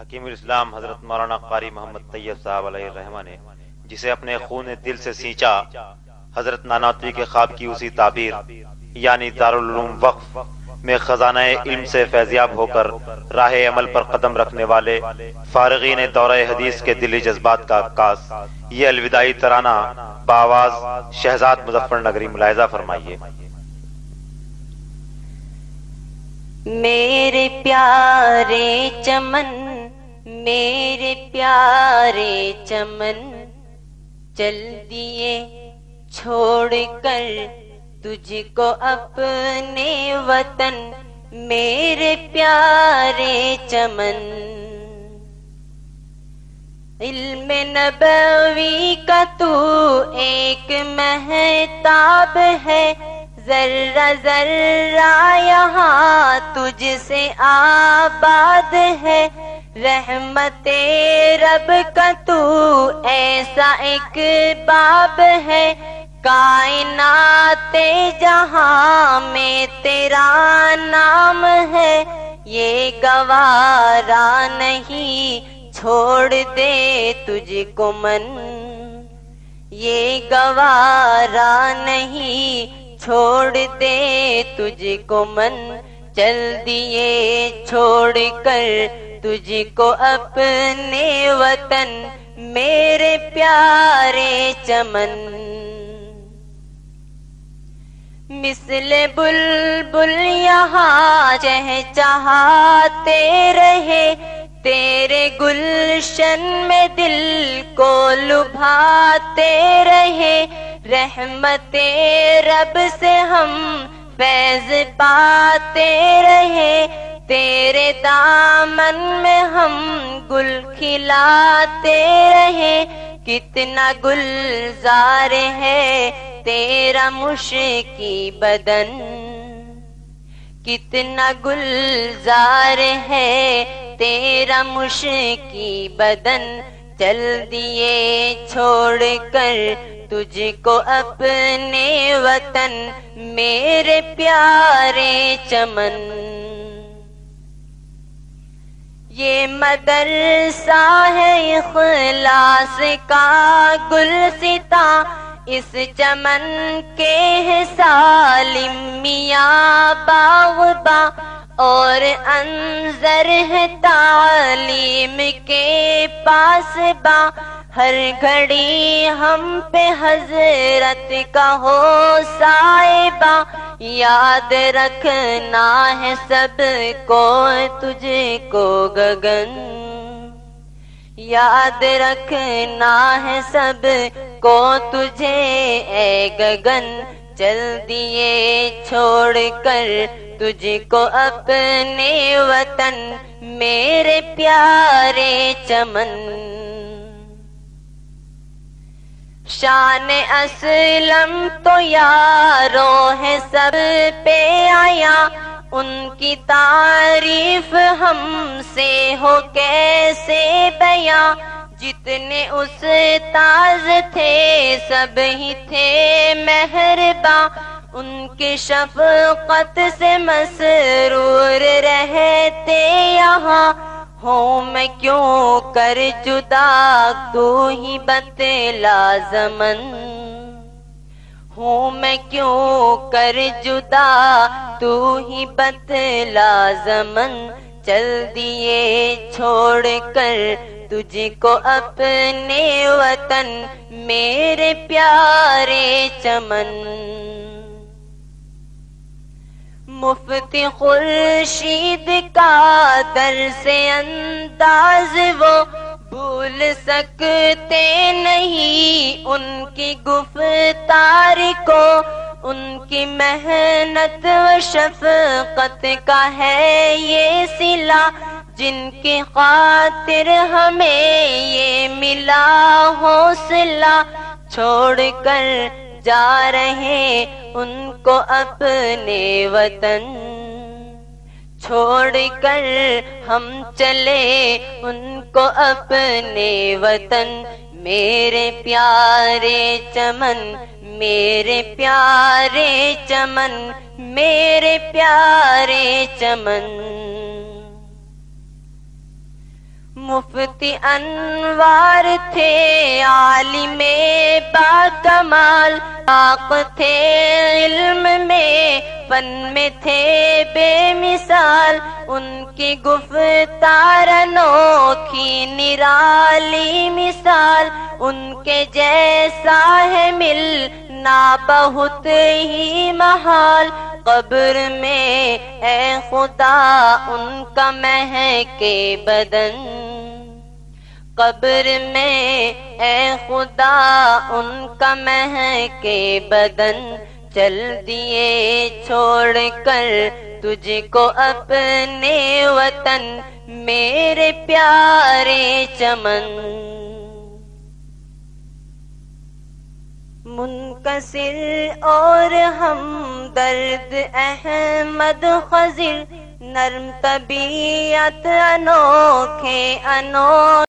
حکیم الاسلام حضرت مولانا قاری محمد طیب صاحب علیہ الرحمہ نے جسے اپنے خون دل سے سینچا، حضرت ناناتوی کے خواب کی اسی تعبیر یعنی دارالعلوم وقف میں خزانہ علم سے فیضیاب ہو کر راہ عمل پر قدم رکھنے والے فارغین دورہ حدیث کے دلی جذبات کا عکاس یہ الوداعی ترانہ باواز شہزاد مظفر نگری ملاحظہ فرمائیے۔ میرے پیارے چمن میرے پیارے چمن، چل دیے، چھوڑ کر تجھ کو اپنے وطن، میرے پیارے چمن۔ علم نبوی کا تو ایک محتاب ہے، ذرہ ذرہ یہاں تجھ سے آباد ہے۔ رحمت رب کا تو ایسا ایک باب ہے، کائنات جہاں میں تیرا نام ہے، یہ گوارا نہیں چھوڑ دے تجھ کو من۔ یہ گوارا نہیں چھوڑ دے تجھ کو من۔ چل دیے چھوڑ کر تجھ کو اپنے وطن، میرے پیارے چمن۔ مثل بل بل یہاں چہ چاہتے رہے، تیرے گلشن میں دل کو لبھاتے رہے۔ رحمت رب سے ہم فیض پاتے رہے۔ تیرے دامن میں ہم گل کھلاتے رہے، کتنا گلزار ہے تیرا مشکی بدن۔ کتنا گلزار ہے تیرا مشکی بدن۔ چل دیے چھوڑ کر تجھ کو اپنے وطن، میرے پیارے چمن۔ یہ مدرسہ ہے اخلاص کا گل ستا اس چمن کے سالم میاں باغبا اور انظر ہے تعلیم کے پاس با ہر گھڑی ہم پہ حضرت کا ہو صاحبہ یاد رکھنا ہے سب کو تجھ کو گگن۔ یاد رکھنا ہے سب کو، تجھے اے گگن۔ چل دیے چھوڑ کر تجھ کو اپنے وطن، میرے پیارے چمن۔ شان اسلم تو یارو ہے سب پہ آیا۔ ان کی تعریف ہم سے ہو کیسے بیاں جتنے اس تاز تھے سب ہی تھے مہرباں۔ ان کی شفقت سے مسرور رہتے یہاں۔ ہوں میں کیوں کر جدا؟ تو ہی بتلا زمن ہوں میں کیوں کر جدا؟ تو ہی بتلا زمن چل دیے چھوڑ کر تجھ کو اپنے وطن، میرے پیارے چمن۔ مفتی خورشید کا در سے انداز وہ بھول سکتے نہیں ان کی گفتار کو ان کی محنت و شفقت کا ہے یہ سلا جن کی خاطر ہمیں یہ ملا حوصلہ چھوڑ کر جا رہے ان کو اپنے وطن۔ چھوڑ کر ہم چلے ان کو اپنے وطن۔ میرے پیارے چمن، میرے پیارے چمن، میرے پیارے چمن۔ مفتی انوار تھے عالم با کمال آق تھے، علم میں، فن میں تھے بے مثال۔ ان کی گفتار انوکھی نرالی مثال۔ ان کے جیسا ہے مل نہ بہت ہی محال۔ قبر میں، اے خدا، ان کا مہکے بدن۔ قبر میں، اے خدا، ان کا مہکے بدن چل دیے، چھوڑ کر تجھ کو اپنے وطن، میرے پیارے چمن۔ منکسر اور ہم درد احمد خزر نرم طبیعت انوکھے انو